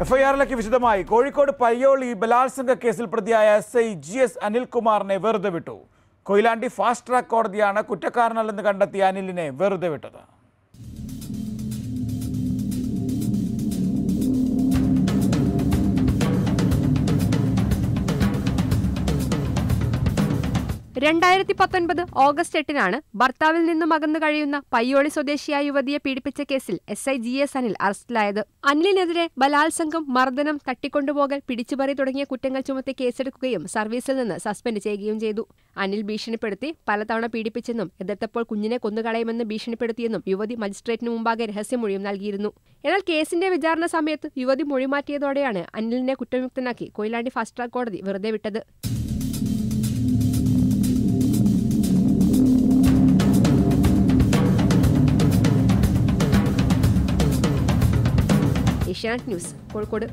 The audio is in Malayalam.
എഫ്ഐആറിലേക്ക് വിശദമായി. കോഴിക്കോട് പയ്യോളി ബലാത്സംഗ കേസിൽ പ്രതിയായ എസ് ഐ ജി എസ് അനിൽകുമാറിനെ വെറുതെ വിട്ടു. കൊയിലാണ്ടി ഫാസ്റ്റ് ട്രാക്ക് കോടതിയാണ് കുറ്റക്കാരനല്ലെന്ന് കണ്ടെത്തിയ അനിലിനെ വെറുതെ വിട്ടത്. രണ്ടായിരത്തി പത്തൊൻപത് ഓഗസ്റ്റ് എട്ടിനാണ് ഭർത്താവിൽ നിന്നും അകന്നു കഴിയുന്ന പയ്യോളി സ്വദേശിയായ യുവതിയെ പീഡിപ്പിച്ച കേസിൽ S I G S Anil അറസ്റ്റിലായത്. അനിലിനെതിരെ ബലാത്സംഗം മർദ്ദനം തട്ടിക്കൊണ്ടുപോകൽ പിടിച്ചുപറി തുടങ്ങിയ കുറ്റങ്ങൾ ചുമത്തി കേസെടുക്കുകയും സർവീസിൽ നിന്ന് സസ്പെൻഡ് ചെയ്യുകയും ചെയ്തു. അനിൽ ഭീഷണിപ്പെടുത്തി പലതവണ പീഡിപ്പിച്ചെന്നും എതിർത്തപ്പോൾ കുഞ്ഞിനെ കൊന്നുകളയുമെന്ന് ഭീഷണിപ്പെടുത്തിയെന്നും യുവതി മജിസ്ട്രേറ്റിന് മുമ്പാകെ രഹസ്യമൊഴിയും നൽകിയിരുന്നു. എന്നാൽ കേസിന്റെ വിചാരണ സമയത്ത് യുവതി മൊഴിമാറ്റിയതോടെയാണ് അനിലിനെ കുറ്റവിമുക്തനാക്കി കൊയിലാണ്ടി ഫാസ്റ്റ് ട്രാക്ക് കോടതി വെറുതെ വിട്ടത്. Asianet news Kozhikode